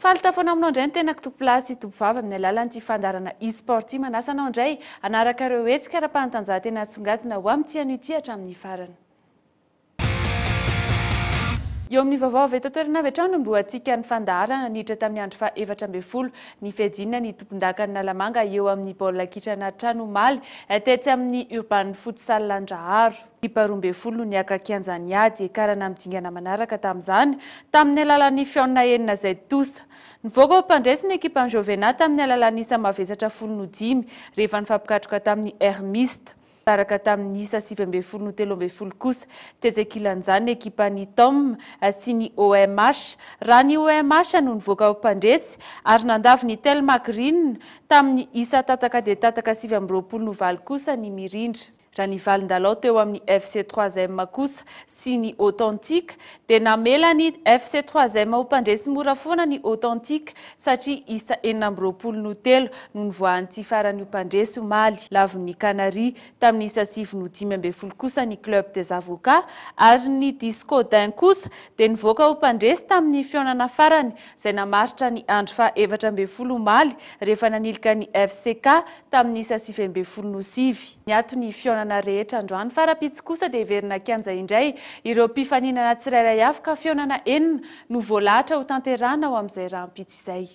Falitao foana aminao indray ny tenako tompolahy sy tompovavy amin'ny alalan'ity fandarana e-sport ity. Manasa anao indray hanaraka ireo hetsika ara-panatanjahantena asongadina ho amin'ity anio ity hatramin'ny farany. Eo amin'ny vaovao avy eto an-toerana avy hatrany no mboatsika ny fandaharana nandritra tamin'ny andro faha efatra ambin'ny folo ny fiadiana ny tompondakan'Analamanga eo amin'ny baolina kitra nahatrany omaly tetsy amin'ny Urban Futsal Andraharo. Ekipa roa ambin'ny folo no niaka kianja niady hiakarana amin'ny dingana manaraka tamin'izany tamin'ny alalan'ny fihaonana enina izay tosa. Nivoaka ho mpandresy ny ekipan'i Jovena tamin'ny alalan'ny isa mavesatra folo no dimy rehefa nifampikatroka tamin'ny Air Mist. Taraka tamin'ny isa sivy ambin'ny folo no telo ambin'ny folo kosa tetsy ankilan'izany ny ekipan'ny Tom sy ny OMH, raha ny OMH no nivoaka ho mpandresy ary nandavo ny Telma Green tamin'ny isa tataka dia tataka sivy amby roapolo no valo kosa ny Mirindra. Raha ny valin-dalao teo amin'ny FC Trois M kosa sy ny Authentique dia namela ny FC Trois M ho mpandresy mora foana ny Authentique satria isa enina amby roapolo no telo no nivoahan'ny tsy faran'io mpandresy omaly lavon'ny Canaries, tamin'ny isa sivy no dimy ambin'ny folo kosa ny Club des Avocats ary ny Disco Daim kosa dia nivoaka ho mpandresy tamin'ny fihaonana farany izay namaritra ny andro faha efatra ambin'ny folo omaly rehefa nanilika ny FCK tamin'ny isa sivy ambin'ny folo no sivy. Niato ny fihaonana rehetra androany fa rahampitso kosa dia hiverina kianja indray ireo mpifaninana tsirairay avy ka fihaonana enina no voalahatra ho tanterahina ao amin'izay rahampitso izay.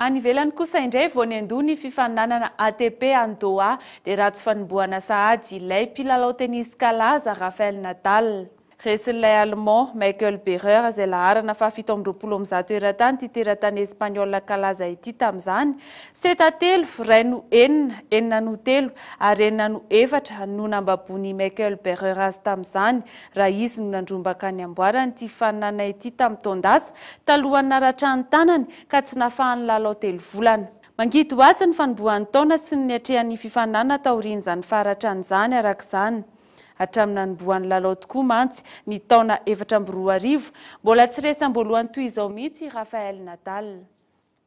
Any ivelany kosa indray vao niandoha ny fifaninanana ATP any Doha dia ratsy fanombohana sahady ilay mpilalao tenisy kalaza Rafael Nadal. Resin'ilay Allemand, Michael Berrer izay laharana fahafito amby roapolo amin'ny zato eran-tany ity teratany Espaniola kalaza ity tamin'izany Seta telo, ray no enina, enina no telo, ary enina no efatra no nambaboan'i Michael Berreur azy tamin'izany, raha izy no nandrombaka ny amboaran'ity faninanana ity tamin'ny taon-dasa, talohan'ny naratra ny tanany ka tsy nahafahany nilalao telo volana. Mangidy ho azy ny fanombohan'ny taona sy ny niatrehan'ny fifaninanana taorian'izany faharatrany izany, araka izany. Hatramin'ny nanombohan'ny lalao tokoa mantsy, ny taona efatra amby roa arivo, mbola tsy resy am-boalohany toy izao mihitsy i Rafael Nadal.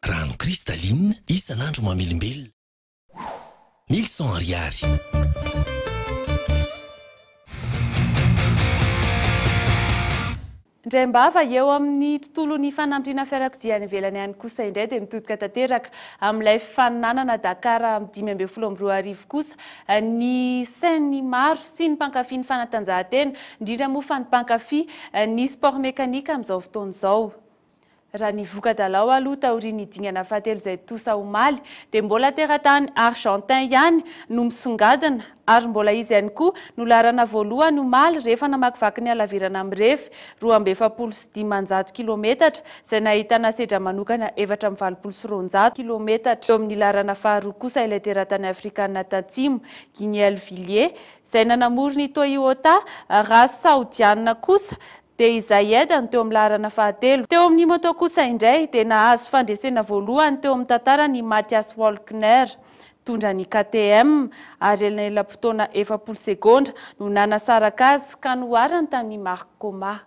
Rano cristalline isan'andro mamelombelona. Mille cent Ariary. Indray am-bava, eo amin'ny tontolon'ny fanampiana fiarakodia any ivelany any kosa indray dia mitodika tanteraka amin'ilay fifaninanana Dakar dimy ambin'ny folo amby roa arivo kosa ny sain'ny maro sy ny mpankafy ny fanatanjahantena, indrindra moa fa ny mpankafy ny sport mécanique amin'izao fotoana izao. Raha ny voka-dalao aloha taorian'ny dingana fahatelo izay tosa omaly dia mbola teratany Argentin ihany no misongadina ary mbola izy ihany koa no laharana voalohany omaly rehefa namakivaky ny halavirana mirefy roa amby efapolo sy dimanjato kilometatra izay nahitana sedra manokana efatra amby valopolo sy roanjato kilometatra. Teo amin'ny laharana faharoa kosa ilay teratany afrikana tatsimo Giniel Villiers izay nanamory ny Toyota race saodianina kosa dia izay hiaidany teo amin'ny laharana fahatelo. Teo amin'ny moto kosa indray dia nahazo fandresena voalohany teo amin'ny tantarany i Mathias Walkner, mpitondra ny KTM, ary elanelam-potoana efapolo segondra no nanasaraka azy ka noharany tamin'i Mark Coma.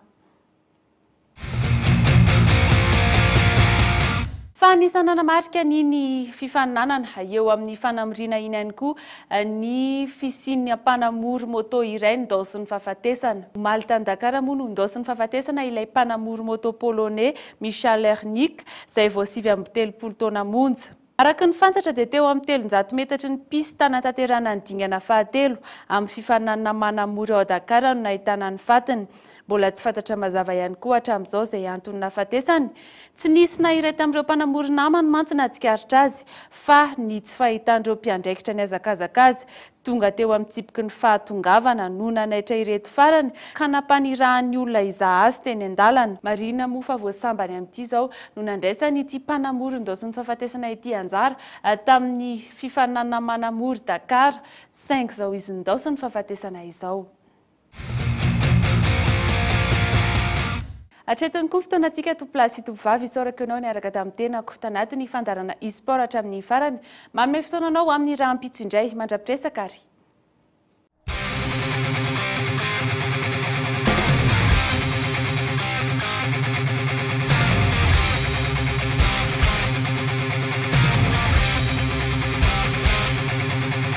Fanisana nanamarika ny ny fifaninanana eo amin'ny fanamoriana iny ihany koa Ny fisian'ny mpanamory moto iray nindaosin'ny fahafatesana. Omaly tany Dakar moa no nindaosin'ny fahafatesana ilay mpanamory moto poloney Michal Ernik, izay vao sivy amby telopolo taona monja. Araka ny fantatra dia teo amin'ny telonjato metatry ny pista nanatanterahana ny dingana fahatelo amin'ny fifaninanana manamory ao Dakar no nahitana ny fatiny. Mbola tsy fantatra mazava ihany koa hatramin'izao izay antony nahafatesany. Tsy nisy na iray tamin'ireo mpanamory namany mantsy nahatsikaritra azy fa ny tsy fahitan'ireo mpiandraikitra nihazakazaka azy tonga teo amin'ny tsipiky ny fahatongavana no nanaitra ireto farany ka nampanirahan'ny olona hizaha azy teny an-dalana. Marihina moa fa vao sambany amin'ity izao no nandraisan'ity mpanamory indaosin'ny fahafatesana ity anjara tamin'ny fifaninanana Manamory Dakar saingy izao izy nindaosin'ny fahafatesana izao. Hatreto ihany koa fotoanantsika tompolahy sy tovovavy isaorako ianao niaraka tamin'ny tenako tanaty ny fandaharana e-sport hatramin'ny farany. Manome fotoana anao amin'ny rahampitso indray. Mandra-piresaka ary.